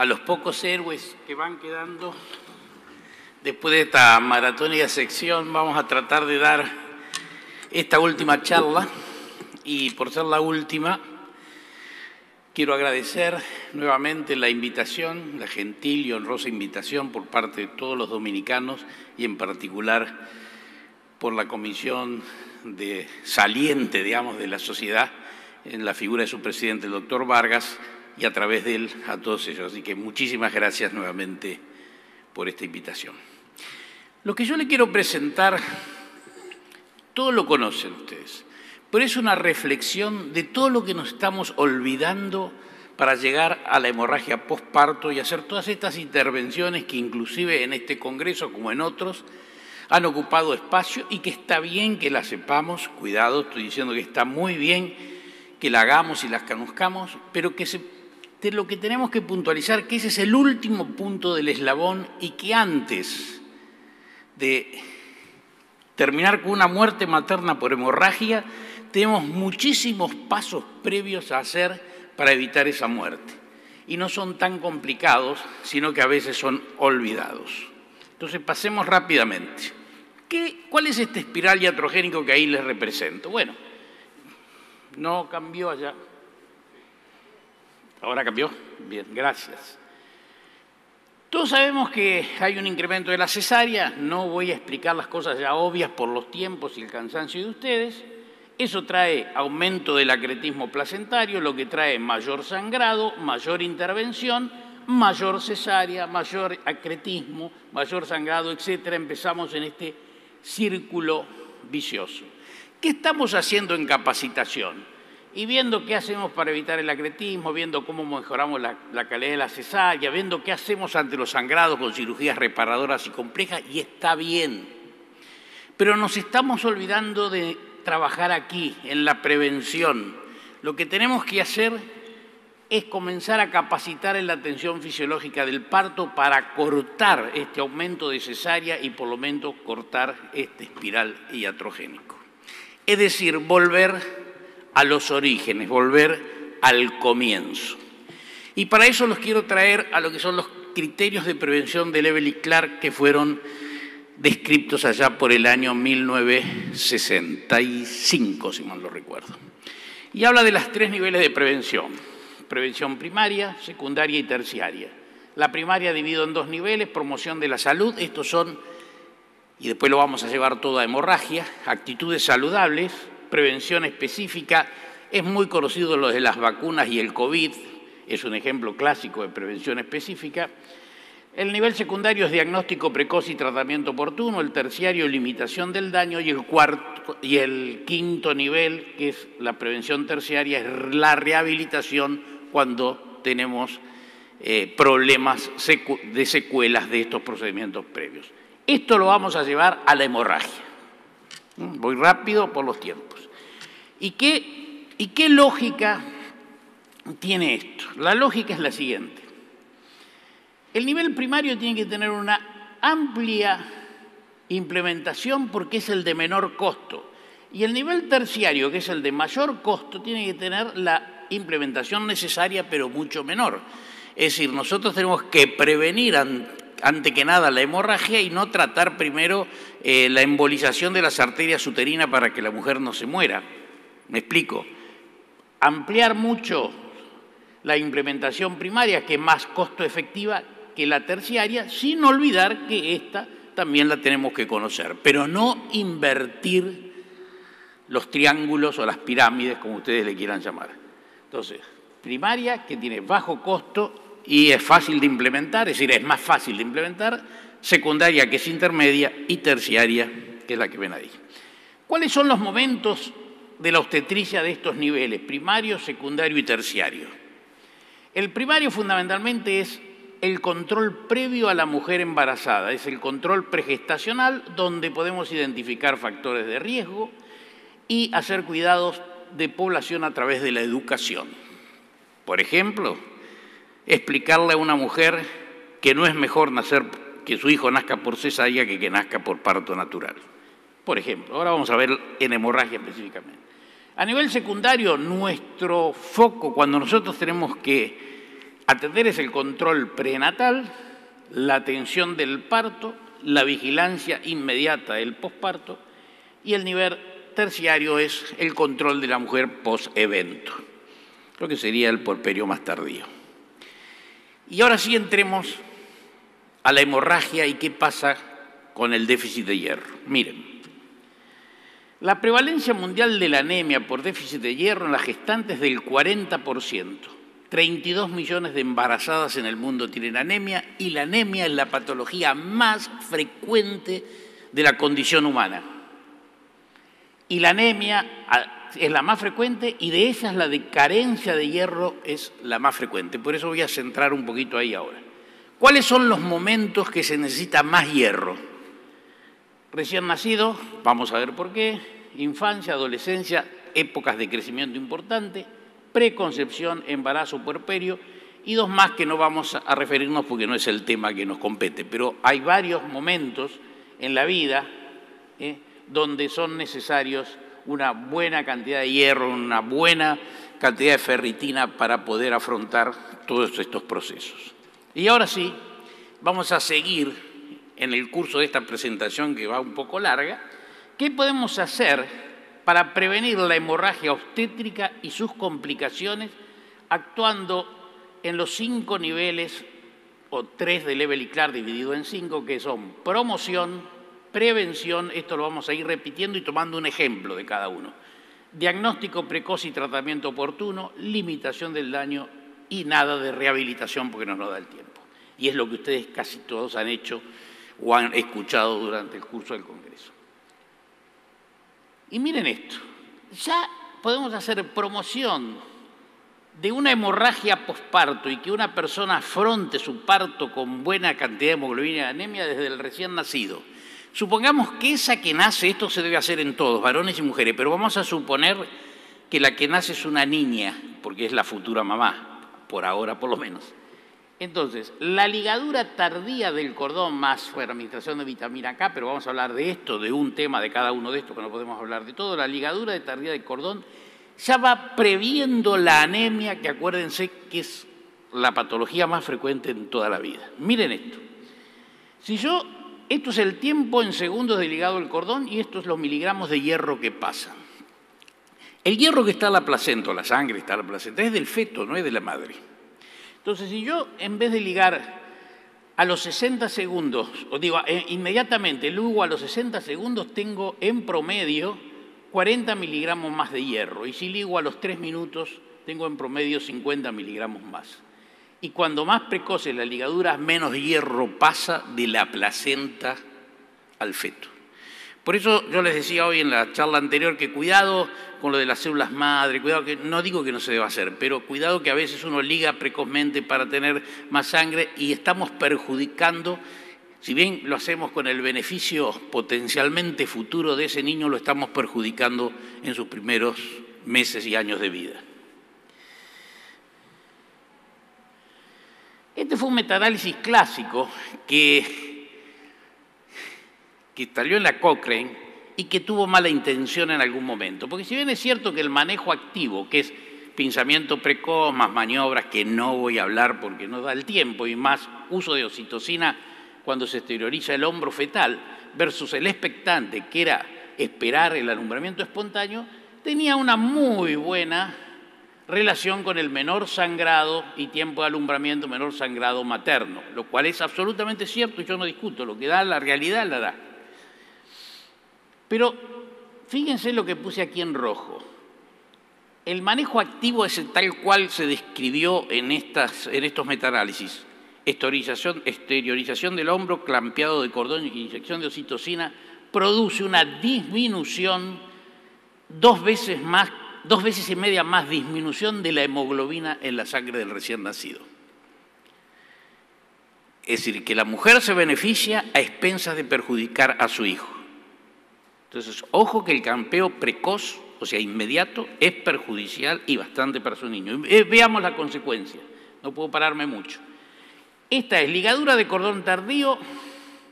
a los pocos héroes que van quedando. Después de esta maratónica sección vamos a tratar de dar esta última charla y por ser la última quiero agradecer nuevamente la invitación, la gentil y honrosa invitación por parte de todos los dominicanos y en particular por la comisión de saliente, digamos, de la sociedad en la figura de su presidente, el doctor Vargas, y a través de él a todos ellos. Así que muchísimas gracias nuevamente por esta invitación. Lo que yo le quiero presentar, todo lo conocen ustedes, pero es una reflexión de todo lo que nos estamos olvidando para llegar a la hemorragia postparto y hacer todas estas intervenciones que inclusive en este Congreso como en otros han ocupado espacio y que está bien que las sepamos, cuidado, estoy diciendo que está muy bien que la hagamos y las conozcamos, pero que se de lo que tenemos que puntualizar, que ese es el último punto del eslabón y que antes de terminar con una muerte materna por hemorragia, tenemos muchísimos pasos previos a hacer para evitar esa muerte. Y no son tan complicados, sino que a veces son olvidados. Entonces pasemos rápidamente. ¿Qué, ¿Cuál es este espiral iatrogénico que ahí les represento? Bueno, no cambió allá. ¿Ahora cambió? Bien, gracias. Todos sabemos que hay un incremento de la cesárea, no voy a explicar las cosas ya obvias por los tiempos y el cansancio de ustedes. Eso trae aumento del acretismo placentario, lo que trae mayor sangrado, mayor intervención, mayor cesárea, mayor acretismo, mayor sangrado, etc. Empezamos en este círculo vicioso. ¿Qué estamos haciendo en capacitación? Y viendo qué hacemos para evitar el acretismo, viendo cómo mejoramos la, calidad de la cesárea, viendo qué hacemos ante los sangrados con cirugías reparadoras y complejas, y está bien. Pero nos estamos olvidando de trabajar aquí, en la prevención. Lo que tenemos que hacer es comenzar a capacitar en la atención fisiológica del parto para cortar este aumento de cesárea y por lo menos cortar este espiral iatrogénico. Es decir, volver a los orígenes, volver al comienzo. Y para eso los quiero traer a lo que son los criterios de prevención de Level y Clark que fueron descritos allá por el año 1965, si mal lo recuerdo. Y habla de los tres niveles de prevención, prevención primaria, secundaria y terciaria. La primaria dividido en dos niveles, promoción de la salud, estos son, y después lo vamos a llevar todo a hemorragia, actitudes saludables, prevención específica. Es muy conocido lo de las vacunas y el COVID, es un ejemplo clásico de prevención específica. El nivel secundario es diagnóstico precoz y tratamiento oportuno, el terciario limitación del daño y el cuarto y el quinto nivel, que es la prevención terciaria, es la rehabilitación cuando tenemos eh, problemas de secuelas de estos procedimientos previos. Esto lo vamos a llevar a la hemorragia. Voy rápido por los tiempos. ¿Y qué, ¿Y qué lógica tiene esto? La lógica es la siguiente. El nivel primario tiene que tener una amplia implementación porque es el de menor costo. Y el nivel terciario, que es el de mayor costo, tiene que tener la implementación necesaria, pero mucho menor. Es decir, nosotros tenemos que prevenir ante que nada la hemorragia y no tratar primero eh, la embolización de las arterias uterinas para que la mujer no se muera. Me explico. Ampliar mucho la implementación primaria, que es más costo efectiva que la terciaria, sin olvidar que esta también la tenemos que conocer, pero no invertir los triángulos o las pirámides, como ustedes le quieran llamar. Entonces, primaria, que tiene bajo costo y es fácil de implementar, es decir, es más fácil de implementar, secundaria que es intermedia y terciaria que es la que ven ahí. ¿Cuáles son los momentos de la obstetricia de estos niveles, primario, secundario y terciario? El primario fundamentalmente es el control previo a la mujer embarazada, es el control pregestacional donde podemos identificar factores de riesgo y hacer cuidados de población a través de la educación. Por ejemplo, explicarle a una mujer que no es mejor nacer, que su hijo nazca por cesárea que que nazca por parto natural. Por ejemplo, ahora vamos a ver en hemorragia específicamente. A nivel secundario, nuestro foco, cuando nosotros tenemos que atender es el control prenatal, la atención del parto, la vigilancia inmediata del posparto y el nivel terciario es el control de la mujer post-evento. Creo que sería el porperio más tardío. Y ahora sí entremos a la hemorragia y qué pasa con el déficit de hierro. Miren, la prevalencia mundial de la anemia por déficit de hierro en las gestantes es del 40%. 32 millones de embarazadas en el mundo tienen anemia y la anemia es la patología más frecuente de la condición humana. Y la anemia ah, es la más frecuente y de esas la de carencia de hierro es la más frecuente. Por eso voy a centrar un poquito ahí ahora. ¿Cuáles son los momentos que se necesita más hierro? Recién nacido, vamos a ver por qué, infancia, adolescencia, épocas de crecimiento importante, preconcepción, embarazo, puerperio y dos más que no vamos a referirnos porque no es el tema que nos compete, pero hay varios momentos en la vida ¿eh? donde son necesarios una buena cantidad de hierro, una buena cantidad de ferritina para poder afrontar todos estos procesos. Y ahora sí, vamos a seguir en el curso de esta presentación que va un poco larga, ¿qué podemos hacer para prevenir la hemorragia obstétrica y sus complicaciones, actuando en los cinco niveles o tres de Level y Clar dividido en cinco, que son promoción, prevención, esto lo vamos a ir repitiendo y tomando un ejemplo de cada uno, diagnóstico precoz y tratamiento oportuno, limitación del daño y nada de rehabilitación porque no nos da el tiempo. Y es lo que ustedes casi todos han hecho o han escuchado durante el curso del Congreso. Y miren esto, ya podemos hacer promoción de una hemorragia posparto y que una persona afronte su parto con buena cantidad de hemoglobina y anemia desde el recién nacido. Supongamos que esa que nace, esto se debe hacer en todos, varones y mujeres, pero vamos a suponer que la que nace es una niña, porque es la futura mamá, por ahora por lo menos. Entonces, la ligadura tardía del cordón más administración de vitamina K, pero vamos a hablar de esto, de un tema de cada uno de estos, que no podemos hablar de todo. La ligadura de tardía del cordón ya va previendo la anemia, que acuérdense que es la patología más frecuente en toda la vida. Miren esto. Si yo, esto es el tiempo en segundos de ligado del cordón y estos los miligramos de hierro que pasan. El hierro que está en la placenta, la sangre está en la placenta, es del feto, no es de la madre. Entonces, si yo en vez de ligar a los 60 segundos, o digo, eh, inmediatamente luego a los 60 segundos tengo en promedio 40 miligramos más de hierro, y si ligo a los 3 minutos tengo en promedio 50 miligramos más. Y cuando más precoce la ligadura, menos hierro pasa de la placenta al feto. Por eso yo les decía hoy en la charla anterior que cuidado con lo de las células madre, cuidado que no digo que no se deba hacer, pero cuidado que a veces uno liga precozmente para tener más sangre y estamos perjudicando, si bien lo hacemos con el beneficio potencialmente futuro de ese niño, lo estamos perjudicando en sus primeros meses y años de vida. Este fue un metaanálisis clásico que que salió en la Cochrane y que tuvo mala intención en algún momento. Porque si bien es cierto que el manejo activo, que es pinzamiento precoz, más maniobras, que no voy a hablar porque no da el tiempo, y más uso de oxitocina cuando se exterioriza el hombro fetal, versus el expectante, que era esperar el alumbramiento espontáneo, tenía una muy buena relación con el menor sangrado y tiempo de alumbramiento menor sangrado materno, lo cual es absolutamente cierto y yo no discuto, lo que da la realidad la da. Pero fíjense lo que puse aquí en rojo. El manejo activo es tal cual se describió en, estas, en estos metaanálisis. Exteriorización, exteriorización del hombro, clampeado de cordón y inyección de oxitocina produce una disminución dos veces más, dos veces y media más disminución de la hemoglobina en la sangre del recién nacido. Es decir, que la mujer se beneficia a expensas de perjudicar a su hijo. Entonces, ojo que el campeo precoz, o sea, inmediato, es perjudicial y bastante para su niño. Eh, veamos la consecuencia, no puedo pararme mucho. Esta es ligadura de cordón tardío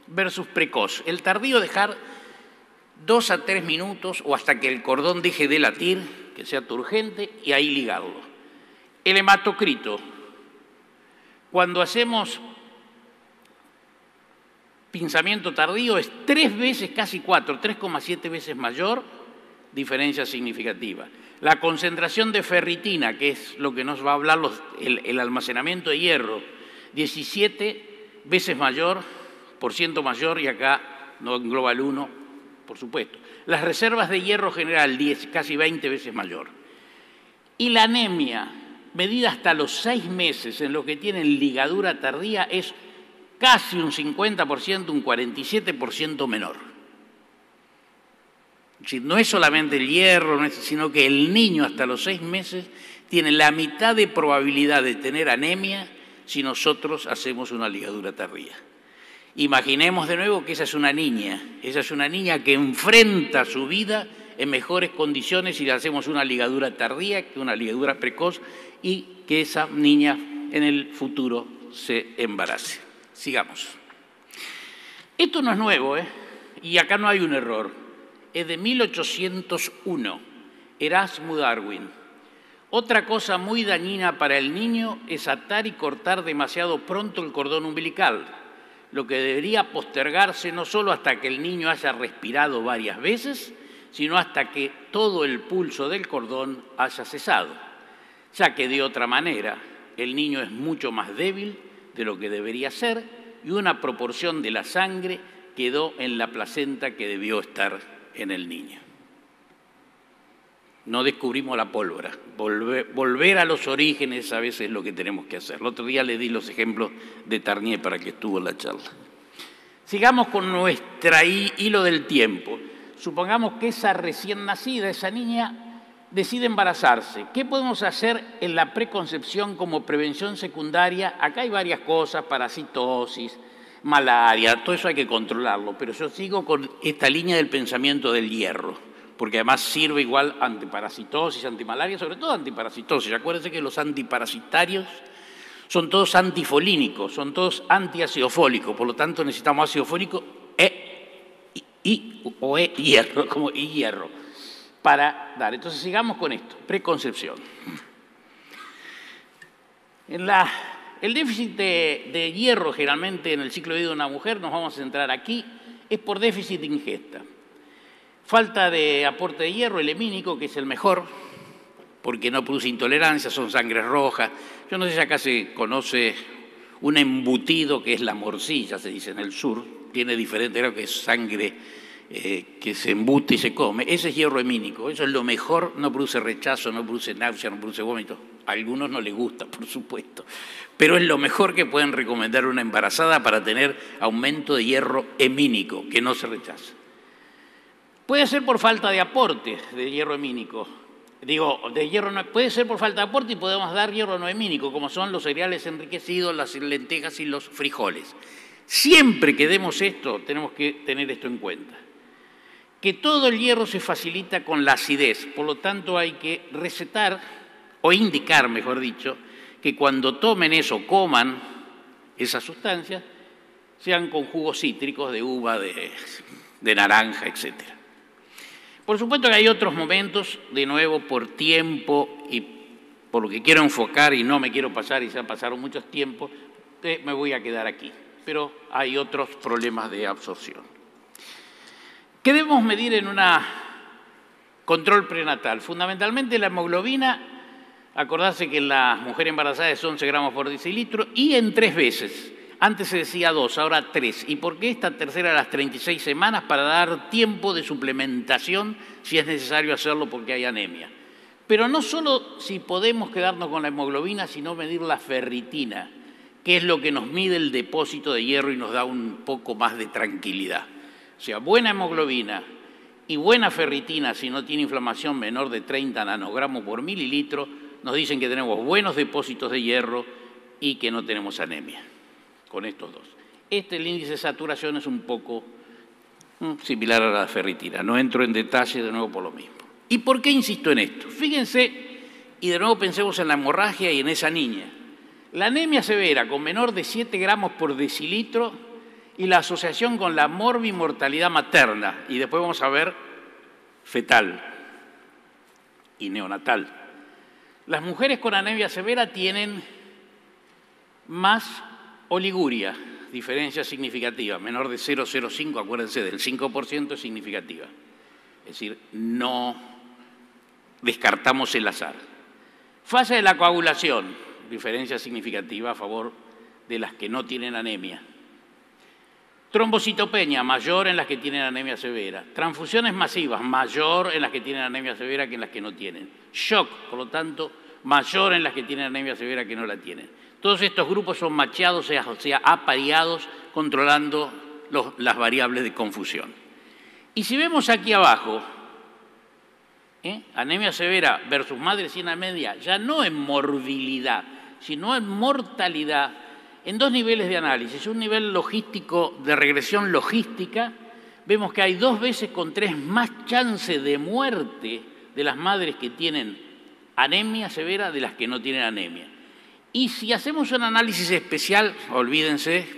versus precoz. El tardío dejar dos a tres minutos o hasta que el cordón deje de latir, que sea turgente, y ahí ligarlo. El hematocrito, Cuando hacemos pinzamiento tardío es tres veces, casi cuatro, 3,7 veces mayor, diferencia significativa. La concentración de ferritina, que es lo que nos va a hablar el, almacenamiento de hierro, 17 veces mayor, por ciento mayor, y acá no engloba el 1, por supuesto. Las reservas de hierro general, 10, casi 20 veces mayor. Y la anemia, medida hasta los seis meses en lo que tienen ligadura tardía, es casi un 50%, un 47% menor. no es solamente el hierro, sino que el niño hasta los seis meses tiene la mitad de probabilidad de tener anemia si nosotros hacemos una ligadura tardía. Imaginemos de nuevo que esa es una niña, esa es una niña que enfrenta su vida en mejores condiciones si le hacemos una ligadura tardía que una ligadura precoz y que esa niña en el futuro se embarace. Sigamos. Esto no es nuevo, ¿eh? y acá no hay un error. Es de 1801, Erasmo Darwin. Otra cosa muy dañina para el niño es atar y cortar demasiado pronto el cordón umbilical, lo que debería postergarse no solo hasta que el niño haya respirado varias veces, sino hasta que todo el pulso del cordón haya cesado, ya que de otra manera el niño es mucho más débil de lo que debería ser y una proporción de la sangre quedó en la placenta que debió estar en el niño. No descubrimos la pólvora. Volver, a los orígenes a veces es lo que tenemos que hacer. El otro día le di los ejemplos de Tarnier para que estuvo en la charla. Sigamos con nuestro hilo del tiempo. Supongamos que esa recién nacida, esa niña, decide embarazarse. ¿Qué podemos hacer en la preconcepción como prevención secundaria? Acá hay varias cosas, parasitosis, malaria, todo eso hay que controlarlo, pero yo sigo con esta línea del pensamiento del hierro, porque además sirve igual antiparasitosis, antimalaria, sobre todo antiparasitosis. Acuérdense que los antiparasitarios son todos antifolínicos, son todos antiacidofólicos, por lo tanto necesitamos ácido fólico e, y, o e hierro, como y hierro para dar. Entonces sigamos con esto, preconcepción. El déficit de, hierro generalmente en el ciclo de vida de una mujer, nos vamos a centrar aquí, es por déficit de ingesta. Falta de aporte de hierro, el hemínico, que es el mejor, porque no produce intolerancia, son sangres rojas. Yo no sé si acá se conoce un embutido que es la morcilla, se dice en el sur, tiene diferente, creo que es sangre eh, que se embute y se come, ese es hierro hemínico, eso es lo mejor, no produce rechazo, no produce náusea, no produce vómito. A algunos no les gusta, por supuesto, pero es lo mejor que pueden recomendar una embarazada para tener aumento de hierro hemínico, que no se rechaza. Puede ser por falta de aporte de hierro hemínico. Digo, de hierro no, puede ser por falta de aporte y podemos dar hierro no hemínico, como son los cereales enriquecidos, las lentejas y los frijoles. Siempre que demos esto, tenemos que tener esto en cuenta que todo el hierro se facilita con la acidez, por lo tanto hay que recetar o indicar, mejor dicho, que cuando tomen eso, coman esas sustancias, sean con jugos cítricos de uva, de, naranja, etc. Por supuesto que hay otros momentos, de nuevo, por tiempo y por lo que quiero enfocar y no me quiero pasar y se han pasado muchos tiempos, me voy a quedar aquí. Pero hay otros problemas de absorción. ¿Qué debemos medir en un control prenatal? Fundamentalmente la hemoglobina, acordarse que la mujer embarazada es 11 gramos por decilitro y en tres veces. Antes se decía dos, ahora tres. ¿Y por qué esta tercera a las 36 semanas? Para dar tiempo de suplementación si es necesario hacerlo porque hay anemia. Pero no solo si podemos quedarnos con la hemoglobina, sino medir la ferritina, que es lo que nos mide el depósito de hierro y nos da un poco más de tranquilidad. O sea, buena hemoglobina y buena ferritina, si no tiene inflamación menor de 30 nanogramos por mililitro, nos dicen que tenemos buenos depósitos de hierro y que no tenemos anemia, con estos dos. Este el índice de saturación es un poco mm, similar a la ferritina, no entro en detalle de nuevo por lo mismo. ¿Y por qué insisto en esto? Fíjense, y de nuevo pensemos en la hemorragia y en esa niña. La anemia severa con menor de 7 gramos por decilitro y la asociación con la morbimortalidad materna, y después vamos a ver fetal y neonatal. Las mujeres con anemia severa tienen más oliguria, diferencia significativa, menor de 0,05, acuérdense, del 5% es significativa. Es decir, no descartamos el azar. Fase de la coagulación, diferencia significativa a favor de las que no tienen anemia. Trombocitopenia, mayor en las que tienen anemia severa. Transfusiones masivas, mayor en las que tienen anemia severa que en las que no tienen. Shock, por lo tanto, mayor en las que tienen anemia severa que no la tienen. Todos estos grupos son macheados, o sea, apareados, controlando las variables de confusión. Y si vemos aquí abajo, ¿eh? anemia severa versus madre sin anemia, ya no en morbilidad, sino en mortalidad, en dos niveles de análisis. Un nivel logístico de regresión logística, vemos que hay dos veces con tres más chance de muerte de las madres que tienen anemia severa de las que no tienen anemia. Y si hacemos un análisis especial, olvídense,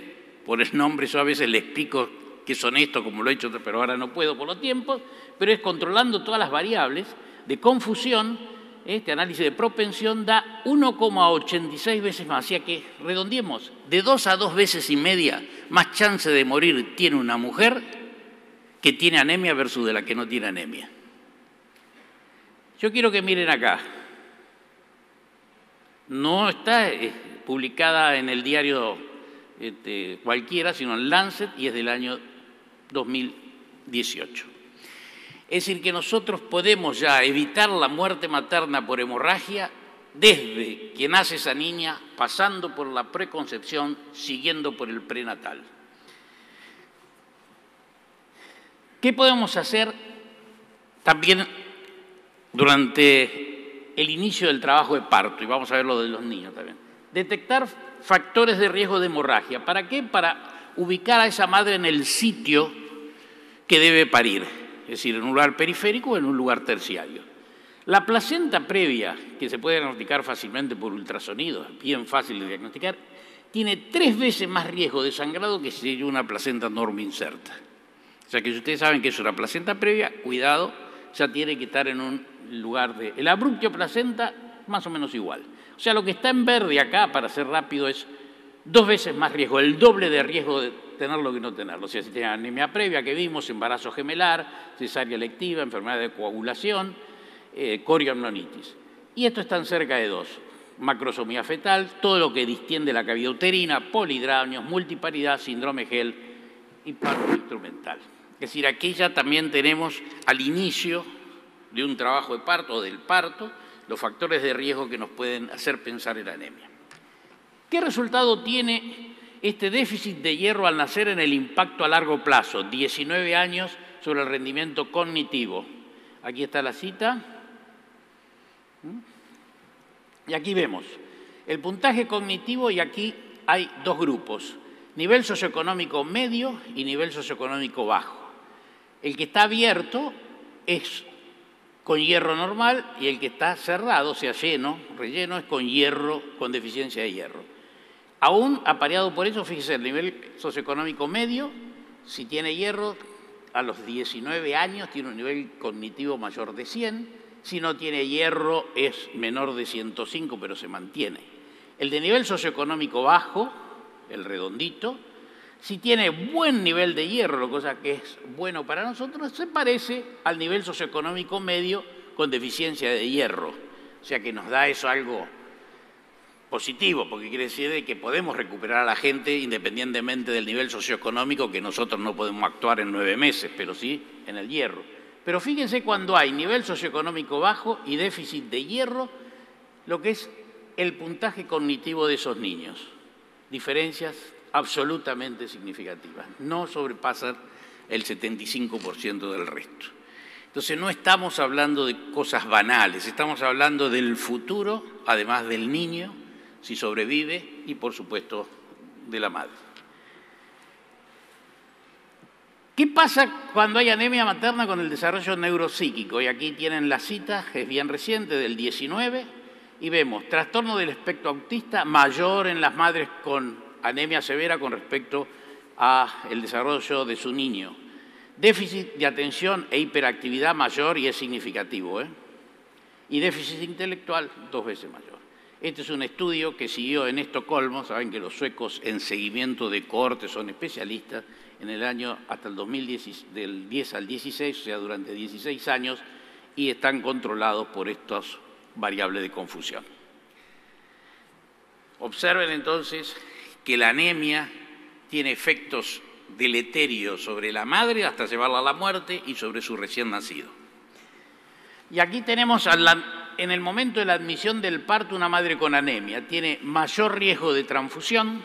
por el nombre, yo a veces le explico que son esto, como lo he hecho, pero ahora no puedo por los tiempos, pero es controlando todas las variables de confusión este análisis de propensión da 1,86 veces más. O que redondeemos, de dos a dos veces y media más chance de morir tiene una mujer que tiene anemia versus de la que no tiene anemia. Yo quiero que miren acá. No está eh, publicada en el diario este, cualquiera, sino en Lancet y es del año 2018. Es decir, que nosotros podemos ya evitar la muerte materna por hemorragia desde que nace esa niña, pasando por la preconcepción, siguiendo por el prenatal. ¿Qué podemos hacer también durante el inicio del trabajo de parto? Y vamos a ver lo de los niños también. Detectar factores de riesgo de hemorragia. ¿Para qué? Para ubicar a esa madre en el sitio que debe parir es decir, en un lugar periférico o en un lugar terciario. La placenta previa, que se puede diagnosticar fácilmente por ultrasonido, bien fácil de diagnosticar, tiene tres veces más riesgo de sangrado que si hay una placenta inserta. O sea que si ustedes saben que es una placenta previa, cuidado, ya tiene que estar en un lugar de... El abruptio placenta, más o menos igual. O sea, lo que está en verde acá, para ser rápido, es dos veces más riesgo, el doble de riesgo de tenerlo que no tenerlo. O sea, si tiene anemia previa que vimos, embarazo gemelar, cesárea electiva, enfermedad de coagulación, eh, corioamnionitis. Y esto están cerca de dos. Macrosomía fetal, todo lo que distiende la cavidad uterina, polidramios, multiparidad, síndrome GEL y parto instrumental. Es decir, aquí ya también tenemos al inicio de un trabajo de parto o del parto los factores de riesgo que nos pueden hacer pensar en anemia. ¿Qué resultado tiene este déficit de hierro al nacer en el impacto a largo plazo? 19 años sobre el rendimiento cognitivo. Aquí está la cita. ¿Mm? Y aquí vemos el puntaje cognitivo y aquí hay dos grupos, nivel socioeconómico medio y nivel socioeconómico bajo. El que está abierto es con hierro normal y el que está cerrado, o sea, lleno, relleno, es con hierro, con deficiencia de hierro. Aún apareado por eso, fíjese, el nivel socioeconómico medio, si tiene hierro, a los 19 años tiene un nivel cognitivo mayor de 100, si no tiene hierro es menor de 105, pero se mantiene. El de nivel socioeconómico bajo, el redondito, si tiene buen nivel de hierro, cosa que es bueno para nosotros, se parece al nivel socioeconómico medio con deficiencia de hierro. O sea que nos da eso algo positivo, porque quiere decir que podemos recuperar a la gente independientemente del nivel socioeconómico, que nosotros no podemos actuar en nueve meses, pero sí en el hierro. Pero fíjense cuando hay nivel socioeconómico bajo y déficit de hierro, lo que es el puntaje cognitivo de esos niños. Diferencias absolutamente significativas. No sobrepasan el 75% del resto. Entonces no estamos hablando de cosas banales, estamos hablando del futuro, además del niño, si sobrevive y, por supuesto, de la madre. ¿Qué pasa cuando hay anemia materna con el desarrollo neuropsíquico? Y aquí tienen la cita, es bien reciente, del 19, y vemos trastorno del espectro autista mayor en las madres con anemia severa con respecto al desarrollo de su niño. Déficit de atención e hiperactividad mayor y es significativo. ¿eh? Y déficit intelectual dos veces mayor. Este es un estudio que siguió en Estocolmo, saben que los suecos en seguimiento de cohortes son especialistas, en el año hasta el 2010, del 10 al 16, o sea, durante 16 años, y están controlados por estas variables de confusión. Observen entonces que la anemia tiene efectos deleterios sobre la madre hasta llevarla a la muerte y sobre su recién nacido. Y aquí tenemos en el momento de la admisión del parto una madre con anemia. Tiene mayor riesgo de transfusión,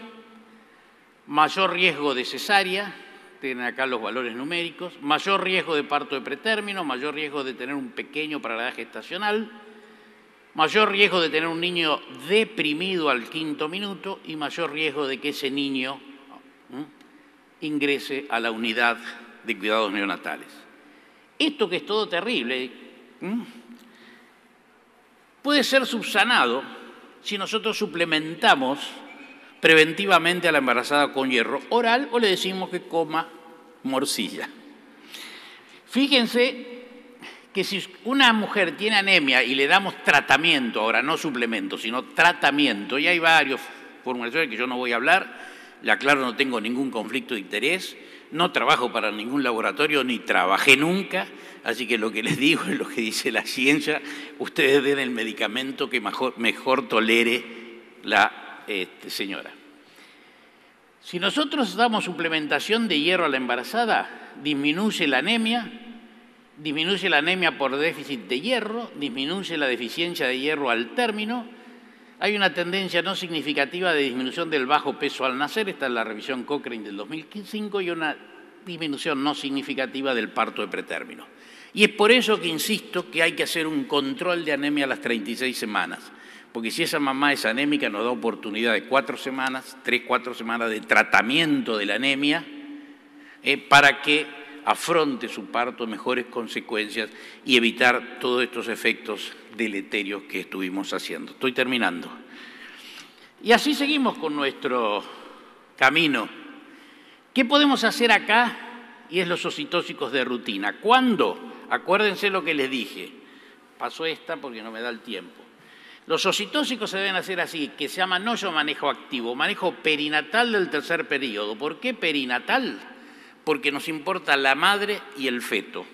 mayor riesgo de cesárea, tienen acá los valores numéricos, mayor riesgo de parto de pretérmino, mayor riesgo de tener un pequeño para la edad gestacional, mayor riesgo de tener un niño deprimido al quinto minuto y mayor riesgo de que ese niño ingrese a la unidad de cuidados neonatales. Esto que es todo terrible puede ser subsanado si nosotros suplementamos preventivamente a la embarazada con hierro oral o le decimos que coma morcilla. Fíjense que si una mujer tiene anemia y le damos tratamiento, ahora no suplemento, sino tratamiento, y hay varios formulaciones que yo no voy a hablar, le aclaro, no tengo ningún conflicto de interés, no trabajo para ningún laboratorio, ni trabajé nunca, así que lo que les digo es lo que dice la ciencia, ustedes den el medicamento que mejor, tolere la este, señora. Si nosotros damos suplementación de hierro a la embarazada, disminuye la anemia, disminuye la anemia por déficit de hierro, disminuye la deficiencia de hierro al término. Hay una tendencia no significativa de disminución del bajo peso al nacer, esta es la revisión Cochrane del 2005, y una disminución no significativa del parto de pretérmino. Y es por eso que insisto que hay que hacer un control de anemia a las 36 semanas, porque si esa mamá es anémica nos da oportunidad de cuatro semanas, tres, cuatro semanas de tratamiento de la anemia, eh, para que afronte su parto mejores consecuencias y evitar todos estos efectos deleterios que estuvimos haciendo. Estoy terminando. Y así seguimos con nuestro camino. ¿Qué podemos hacer acá? Y es los ocitóxicos de rutina. ¿Cuándo? Acuérdense lo que les dije. Paso esta porque no me da el tiempo. Los ocitóxicos se deben hacer así, que se llama no yo manejo activo, manejo perinatal del tercer periodo. ¿Por qué perinatal? Porque nos importa la madre y el feto.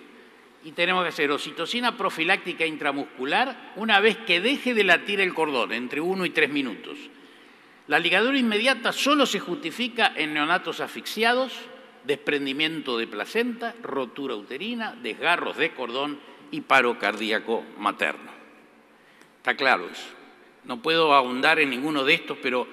Y tenemos que hacer oxitocina profiláctica intramuscular una vez que deje de latir el cordón, entre uno y tres minutos. La ligadura inmediata solo se justifica en neonatos asfixiados, desprendimiento de placenta, rotura uterina, desgarros de cordón y paro cardíaco materno. Está claro eso. No puedo ahondar en ninguno de estos, pero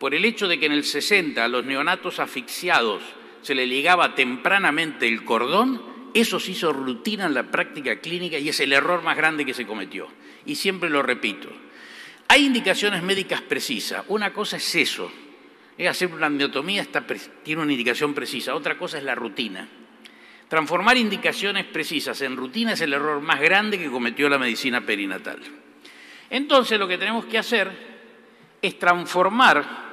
por el hecho de que en el 60 los neonatos asfixiados se le ligaba tempranamente el cordón, eso se hizo rutina en la práctica clínica y es el error más grande que se cometió. Y siempre lo repito. Hay indicaciones médicas precisas. Una cosa es eso. Es hacer una amniotomía, tiene una indicación precisa. Otra cosa es la rutina. Transformar indicaciones precisas en rutina es el error más grande que cometió la medicina perinatal. Entonces lo que tenemos que hacer es transformar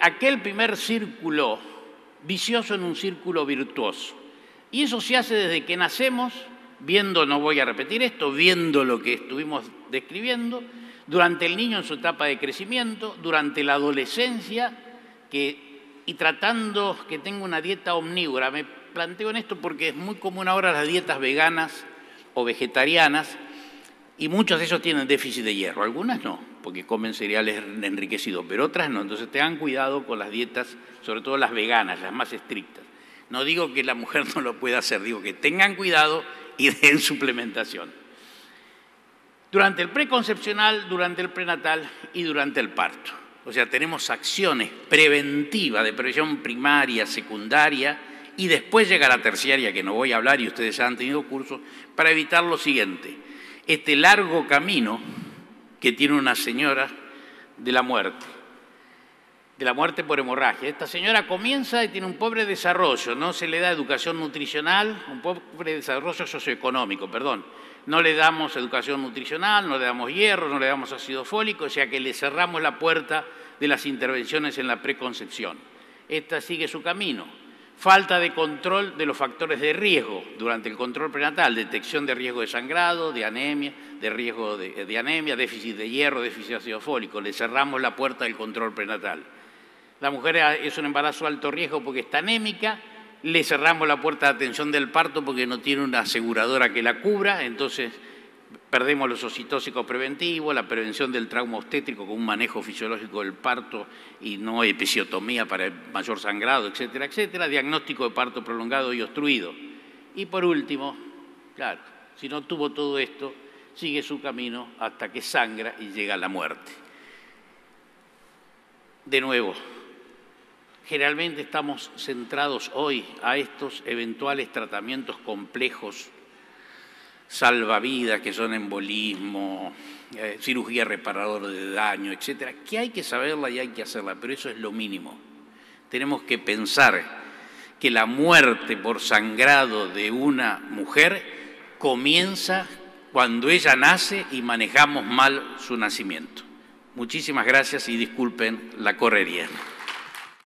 aquel primer círculo vicioso en un círculo virtuoso. Y eso se hace desde que nacemos, viendo, no voy a repetir esto, viendo lo que estuvimos describiendo, durante el niño en su etapa de crecimiento, durante la adolescencia, y tratando que tenga una dieta omnívora. Me planteo en esto porque es muy común ahora las dietas veganas o vegetarianas, y muchos de ellos tienen déficit de hierro, algunas no porque comen cereales enriquecidos, pero otras no. Entonces tengan cuidado con las dietas, sobre todo las veganas, las más estrictas. No digo que la mujer no lo pueda hacer, digo que tengan cuidado y den suplementación. Durante el preconcepcional, durante el prenatal y durante el parto. O sea, tenemos acciones preventivas de prevención primaria, secundaria y después llega la terciaria, que no voy a hablar y ustedes ya han tenido cursos, para evitar lo siguiente. Este largo camino que tiene una señora de la muerte, de la muerte por hemorragia. Esta señora comienza y tiene un pobre desarrollo, no se le da educación nutricional, un pobre desarrollo socioeconómico, perdón. No le damos educación nutricional, no le damos hierro, no le damos ácido fólico, o sea que le cerramos la puerta de las intervenciones en la preconcepción. Esta sigue su camino. Falta de control de los factores de riesgo durante el control prenatal, detección de riesgo de sangrado, de anemia, de riesgo de, anemia, déficit de hierro, déficit de ácido fólico. Le cerramos la puerta del control prenatal. La mujer es un embarazo alto riesgo porque está anémica, le cerramos la puerta de atención del parto porque no tiene una aseguradora que la cubra, entonces Perdemos los oxitóxicos preventivos, la prevención del trauma obstétrico con un manejo fisiológico del parto y no episiotomía para el mayor sangrado, etcétera, etcétera. Diagnóstico de parto prolongado y obstruido. Y por último, claro, si no tuvo todo esto, sigue su camino hasta que sangra y llega a la muerte. De nuevo, generalmente estamos centrados hoy a estos eventuales tratamientos complejos salvavidas, que son embolismo, eh, cirugía reparadora de daño, etcétera, que hay que saberla y hay que hacerla, pero eso es lo mínimo. Tenemos que pensar que la muerte por sangrado de una mujer comienza cuando ella nace y manejamos mal su nacimiento. Muchísimas gracias y disculpen la correría.